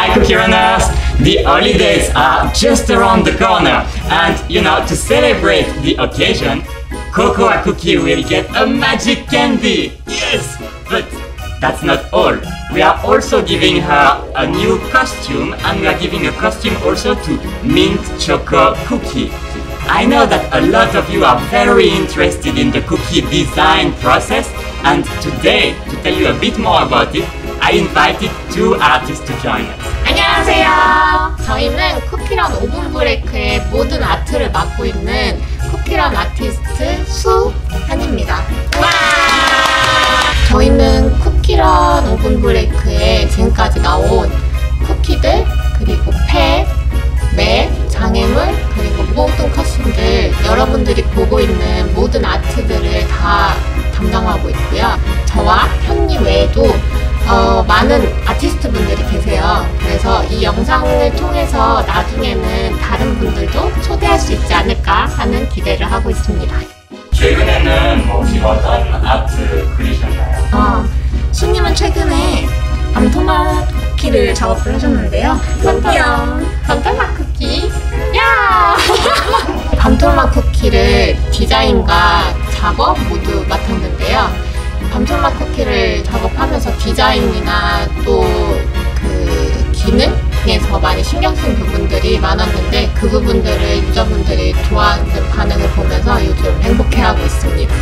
Hi cookie runners! The holidays are just around the corner and you know to celebrate the occasion Cocoa Cookie will get a magic candy! Yes! But that's not all. We are also giving her a new costume and we are giving a costume also to Mint Choco Cookie. I know that a lot of you are very interested in the cookie design process and today, to tell you a bit more about it, I invited two artists to join us. 안녕하세요. 저희는 쿠키런 오븐 브레이크의 모든 아트를 맡고 있는 쿠키런 아티스트 수한입니다. 와! 저희는 쿠키런 오븐 브레이크에 지금까지 나온 쿠키들 그리고 팩, 맵, 장애물 그리고 모든 컷신들 여러분들이 보고 있는 모든 아트들을 다 담당하고 있고요. 영상을 통해서 나중에는 다른 분들도 초대할 수 있지 않을까 하는 기대를 하고 있습니다. 최근에는 뭐 혹시 어떤 아트 그리셨나요? 어, 수님은 최근에 밤토마 쿠키를 작업을 하셨는데요. 반토마, 반토마 쿠키. 야! 밤토마 쿠키를 디자인과 작업 모두 맡았는데요. 밤토마 쿠키를 작업하면서 디자인이나 또 그 기능 에서 많이 신경 쓴 부분들이 많았는데 그 부분들을 유저분들이 좋아하는 반응을 보면서 요즘 행복해하고 있습니다.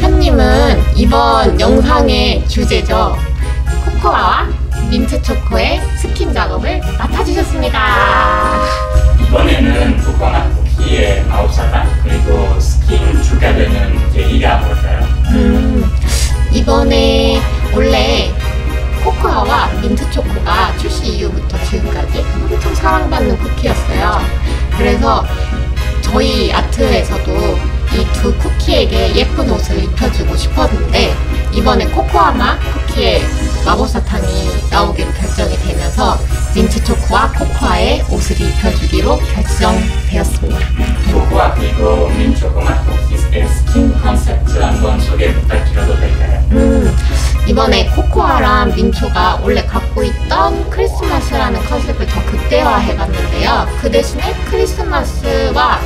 현님은 이번 영상의 주제죠. 코코아와 민트 초코의 스킨 작업을 맡아주셨습니다. 초코가 출시 이후부터 지금까지 엄청 사랑받는 쿠키였어요. 그래서 저희 아트에서도 이 두 쿠키에게 예쁜 옷을 입혀주고 싶었는데 이번에 코코아마 쿠키의 마법사탕이 나오기로 결정이 되면서 민트 초코와 코코아의 옷을 입혀주기로 결정되었습니다. 코코아 그리고 민초코맛 쿠키 이번에 코코아랑 민초가 원래 갖고 있던 크리스마스라는 컨셉을 더 극대화해봤는데요. 그 대신에 크리스마스와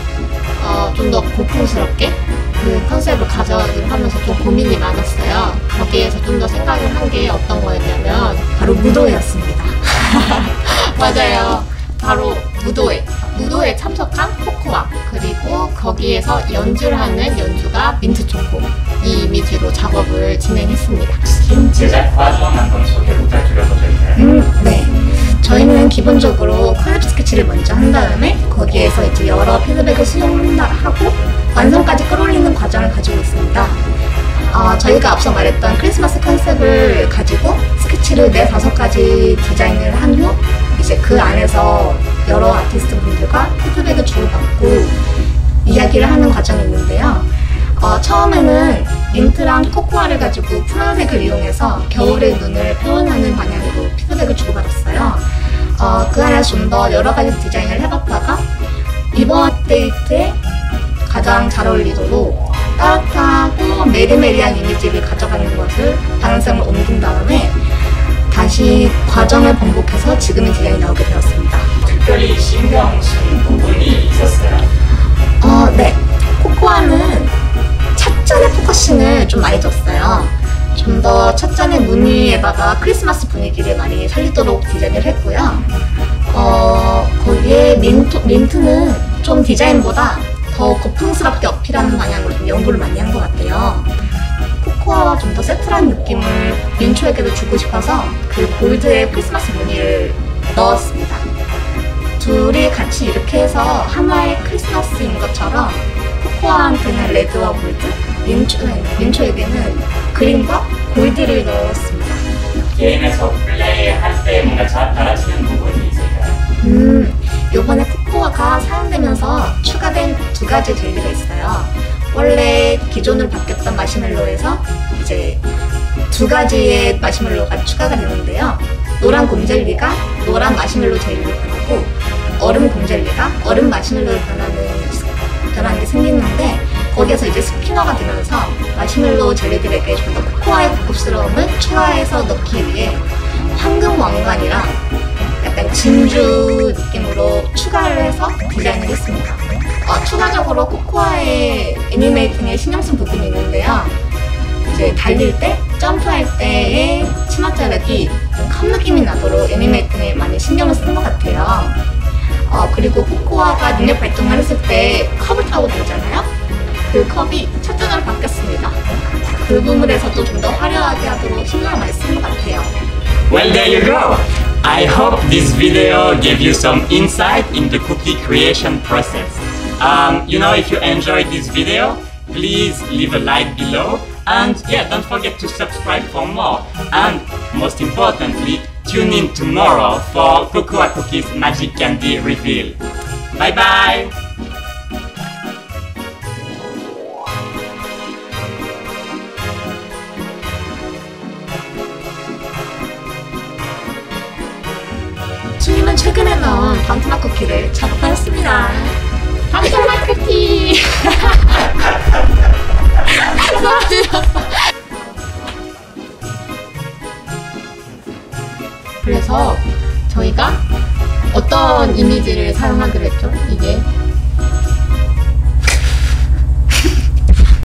어, 좀 더 고풍스럽게 그 컨셉을 가져가기로 하면서 좀 고민이 많았어요. 거기에서 좀 더 생각을 한 게 어떤 거였냐면 바로 무도회였습니다. 맞아요. 바로 무도회. 무도회에 참석한 코코아 그리고 거기에서 연주를 하는 연주가 민트초코 이 이미지로 작업을 진행했습니다. 스킨 제작 과정 한번 소개 부탁드려도 될까요? 음, 네. 저희는 기본적으로 컬러 스케치를 먼저 한 다음에 거기에서 이제 여러 피드백을 수용하고 완성까지 끌어올리는 과정을 가지고 있습니다. 어, 저희가 앞서 말했던 크리스마스 컨셉을 가지고 스케치를 네 다섯 가지 디자인을 한후 이제 그 안에서 여러 아티스트 분들과 피드백을 주고받고 이야기를 하는 과정이 있는데요. 어, 처음에는 민트랑 코코아를 가지고 푸른색을 이용해서 겨울의 눈을 표현하는 방향으로 피드백을 주고받았어요. 어, 그 안에서 좀 더 여러 가지 디자인을 해봤다가 이번 업데이트에 가장 잘 어울리도록 따뜻하고 메리메리한 이미지를 가져가는 것을 방향성을 옮긴 다음에 다시 과정을 반복해서 지금의 디자인이 나오게 되었습니다. 특별히 신경 쓴 부분이 있었어요. 어, 네. 코코아는 찻잔의 focusing을 좀 많이 줬어요. 좀 더 찻잔의 무늬에다가 크리스마스 분위기를 많이 살리도록 디자인을 했고요. 어, 거기에 민트, 민트는 좀 디자인보다 더 고풍스럽게 어필하는 방향으로 좀 연구를 많이 한 것 같아요. 코코아와 좀 더 세트한 느낌을 민초에게도 주고 싶어서 그 골드의 크리스마스 무늬를 넣었습니다. 둘이 같이 이렇게 해서 하나의 크리스마스인 것처럼 코코아한테는 레드와 골드, 민초, 민초에게는 그린과 골드를 넣었습니다. 게임에서 플레이할 때 뭔가 잘 알아지는 부분이 있을까요? 음, 요번에 코코아가 사용되면서 추가된 두 가지 젤리가 있어요. 원래 기존으로 바뀌었던 마시멜로에서 이제 두 가지의 마시멜로가 추가가 되는데요. 노란 곰젤리가 노란 마시멜로 젤리로 변하고 얼음 곰젤리가 얼음 마시멜로로 변하는 변하는 게 생기는데 거기에서 이제 스피너가 되면서 마시멜로 젤리들에게 좀 더 코코아의 고급스러움을 추가해서 넣기 위해 황금 왕관이랑 약간 진주 느낌으로 추가를 해서 디자인을 했습니다. 어, 추가적으로 코코아의 애니메이팅에 신경 쓴 부분이 있는데요. 이제 달릴 때, 점프할 때의 치마 자락이 컵 느낌이 나도록 애니메이팅에 많이 신경을 쓴 것 같아요. 어, 그리고 코코아가 능력 발동을 했을 때 컵을 타고 들잖아요. 그 컵이 첫눈으로 바뀌었습니다. 그 부분에서도 좀 더 화려하게 하도록 신경을 많이 쓴 것 같아요. Well, there you go. I hope this video gave you some insight in the cookie creation process. Um, you know, if you enjoyed this video, please leave a like below. And yeah, don't forget to subscribe for more. And most importantly, tune in tomorrow for Cocoa Cookies Magic Candy reveal. Bye bye! 수님은 최근에 나온 방토마 쿠키를 작업하였습니다. 방송마 쿠키. 그래서 저희가 어떤 이미지를 사용하기로 했죠? 이게